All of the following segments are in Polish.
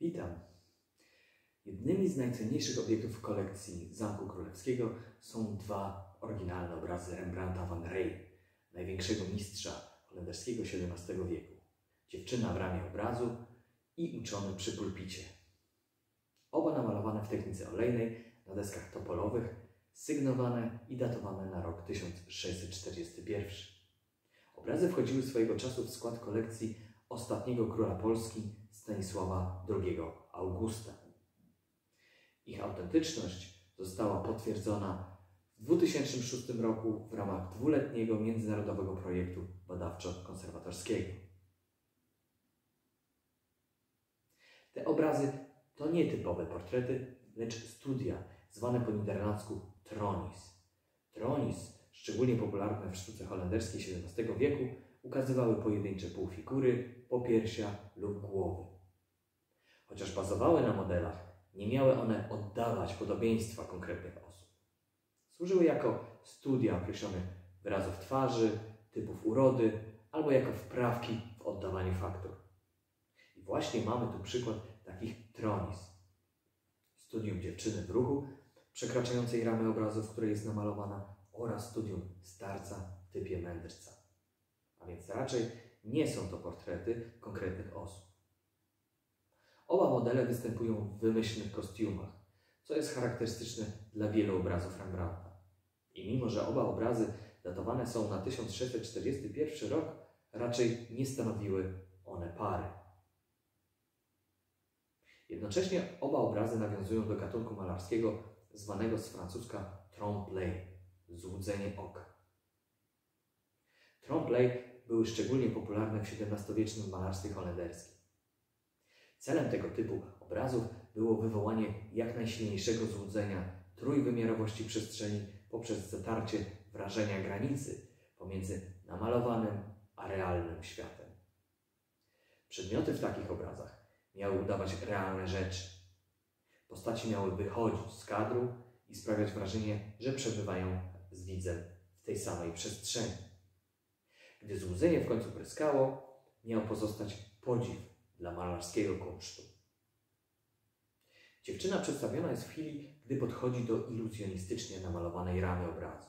Witam. Jednymi z najcenniejszych obiektów kolekcji Zamku Królewskiego są dwa oryginalne obrazy Rembrandta van Rey, największego mistrza holenderskiego XVII wieku. Dziewczyna w ramię obrazu i uczony przy pulpicie. Oba namalowane w technice olejnej na deskach topolowych, sygnowane i datowane na rok 1641. Obrazy wchodziły swojego czasu w skład kolekcji ostatniego króla Polski Stanisława II Augusta. Ich autentyczność została potwierdzona w 2006 roku w ramach dwuletniego międzynarodowego projektu badawczo-konserwatorskiego. Te obrazy to nietypowe portrety, lecz studia zwane po niderlandzku tronis. Tronis, szczególnie popularne w sztuce holenderskiej XVII wieku, ukazywały pojedyncze półfigury, popiersia lub głowy. Chociaż bazowały na modelach, nie miały one oddawać podobieństwa konkretnych osób. Służyły jako studia określonych wyrazów twarzy, typów urody albo jako wprawki w oddawaniu faktur. I właśnie mamy tu przykład takich tronis. Studium dziewczyny w ruchu, przekraczającej ramy obrazu, w której jest namalowana, oraz studium starca w typie mędrca. A więc raczej nie są to portrety konkretnych osób. Oba modele występują w wymyślnych kostiumach, co jest charakterystyczne dla wielu obrazów Rembrandta. I mimo, że oba obrazy datowane są na 1641 rok, raczej nie stanowiły one pary. Jednocześnie oba obrazy nawiązują do gatunku malarskiego zwanego z francuska trompe-l'œil złudzenie oka. Trompe-l'œil były szczególnie popularne w XVII-wiecznym malarstwie holenderskim. Celem tego typu obrazów było wywołanie jak najsilniejszego złudzenia trójwymiarowości przestrzeni poprzez zatarcie wrażenia granicy pomiędzy namalowanym a realnym światem. Przedmioty w takich obrazach miały udawać realne rzeczy. Postaci miały wychodzić z kadru i sprawiać wrażenie, że przebywają z widzem w tej samej przestrzeni. Gdy złudzenie w końcu pryskało, miał pozostać podziw dla malarskiego kunsztu. Dziewczyna przedstawiona jest w chwili, gdy podchodzi do iluzjonistycznie namalowanej ramy obrazu.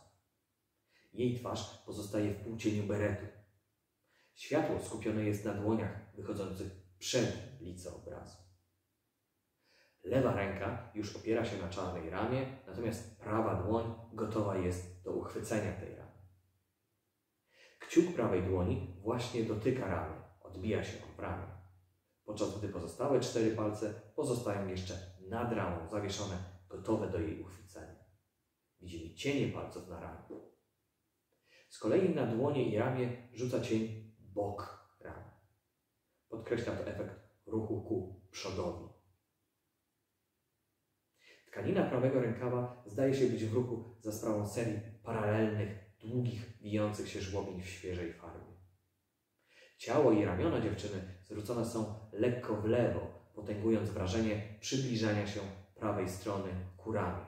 Jej twarz pozostaje w półcieniu beretu. Światło skupione jest na dłoniach wychodzących przed lice obrazu. Lewa ręka już opiera się na czarnej ramie, natomiast prawa dłoń gotowa jest do uchwycenia tej ramy. Kciuk prawej dłoni właśnie dotyka ramy, odbija się o ramię podczas gdy pozostałe cztery palce pozostają jeszcze nad ramą, zawieszone, gotowe do jej uchwycenia. Widzimy cienie palców na ramie. Z kolei na dłonie i ramię rzuca cień bok ramy. Podkreśla to efekt ruchu ku przodowi. Tkanina prawego rękawa zdaje się być w ruchu za sprawą serii paralelnych, długich, wijących się żłobień w świeżej farbie. Ciało i ramiona dziewczyny zwrócone są lekko w lewo, potęgując wrażenie przybliżania się prawej strony ku ramię.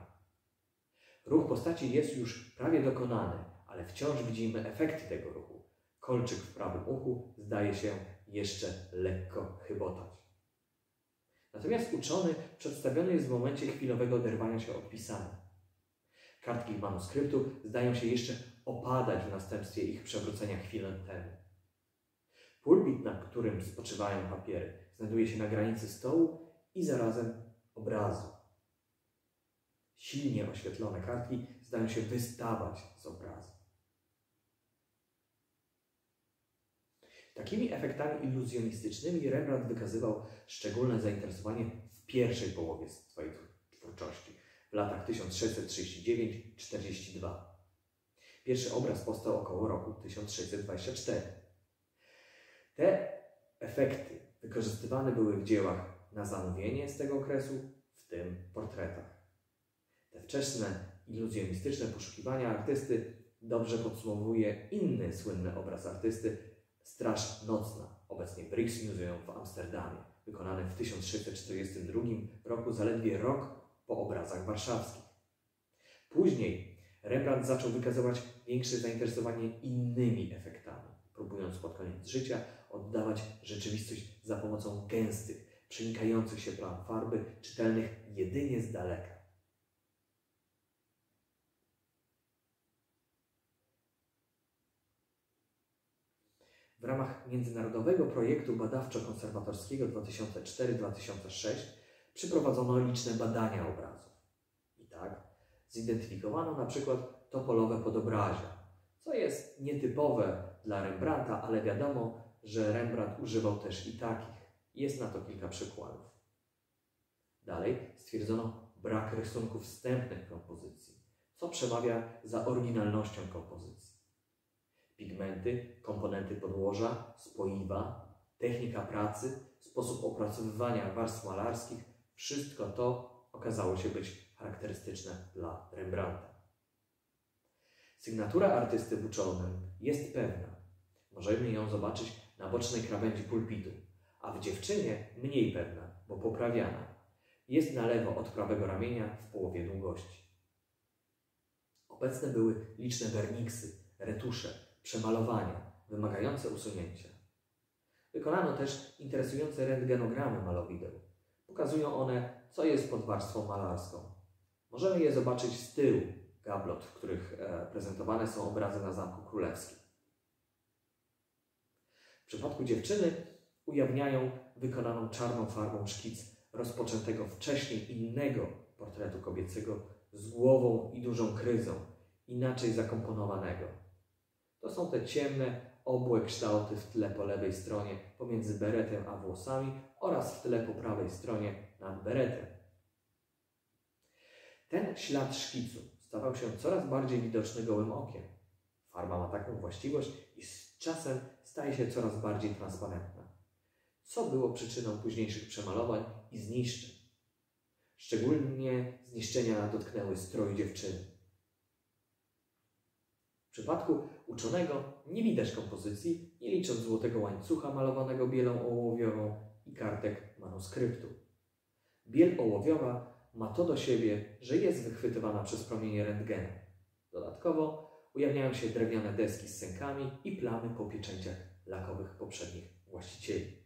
Ruch postaci jest już prawie dokonany, ale wciąż widzimy efekty tego ruchu. Kolczyk w prawym uchu zdaje się jeszcze lekko chybotać. Natomiast uczony przedstawiony jest w momencie chwilowego oderwania się od pisania. Kartki manuskryptu zdają się jeszcze opadać w następstwie ich przewrócenia chwilę temu. Pulpit, na którym spoczywają papiery, znajduje się na granicy stołu i zarazem obrazu. Silnie oświetlone kartki zdają się wystawać z obrazu. Takimi efektami iluzjonistycznymi Rembrandt wykazywał szczególne zainteresowanie w pierwszej połowie swojej twórczości, w latach 1639-42. Pierwszy obraz powstał około roku 1624. Te efekty wykorzystywane były w dziełach na zamówienie z tego okresu, w tym portretach. Te wczesne iluzjonistyczne poszukiwania artysty dobrze podsumowuje inny słynny obraz artysty Straż Nocna, obecnie Brix Museum w Amsterdamie, wykonany w 1642 roku, zaledwie rok po obrazach warszawskich. Później Rembrandt zaczął wykazywać większe zainteresowanie innymi efektami, próbując pod koniec życia oddawać rzeczywistość za pomocą gęstych, przenikających się plam farby, czytelnych jedynie z daleka. W ramach międzynarodowego projektu badawczo-konserwatorskiego 2004-2006 przeprowadzono liczne badania obrazów. I tak zidentyfikowano na przykład topolowe podobrazia, co jest nietypowe dla Rembrandta, ale wiadomo, że Rembrandt używał też i takich. Jest na to kilka przykładów. Dalej stwierdzono brak rysunków wstępnych kompozycji, co przemawia za oryginalnością kompozycji. Pigmenty, komponenty podłoża, spoiwa, technika pracy, sposób opracowywania warstw malarskich wszystko to okazało się być charakterystyczne dla Rembrandta. Sygnatura artysty Buczonem jest pewna. Możemy ją zobaczyć na bocznej krawędzi pulpitu, a w dziewczynie mniej pewna, bo poprawiana. Jest na lewo od prawego ramienia w połowie długości. Obecne były liczne berniksy, retusze, przemalowania, wymagające usunięcia. Wykonano też interesujące rentgenogramy malowideł. Pokazują one, co jest pod warstwą malarską. Możemy je zobaczyć z tyłu gablot, w których e, prezentowane są obrazy na Zamku Królewskim. Przypadku dziewczyny ujawniają wykonaną czarną farbą szkic rozpoczętego wcześniej innego portretu kobiecego z głową i dużą kryzą, inaczej zakomponowanego. To są te ciemne, obłe kształty w tle po lewej stronie pomiędzy beretem a włosami oraz w tle po prawej stronie nad beretem. Ten ślad szkicu stawał się coraz bardziej widoczny gołym okiem. Farba ma taką właściwość i z czasem staje się coraz bardziej transparentna. Co było przyczyną późniejszych przemalowań i zniszczeń? Szczególnie zniszczenia dotknęły stroju dziewczyny. W przypadku uczonego nie widać kompozycji, nie licząc złotego łańcucha malowanego bielą ołowiową i kartek manuskryptu. Biel ołowiowa ma to do siebie, że jest wychwytywana przez promienie rentgenu. Dodatkowo ujawniają się drewniane deski z sękami i plamy po pieczęciach lakowych poprzednich właścicieli.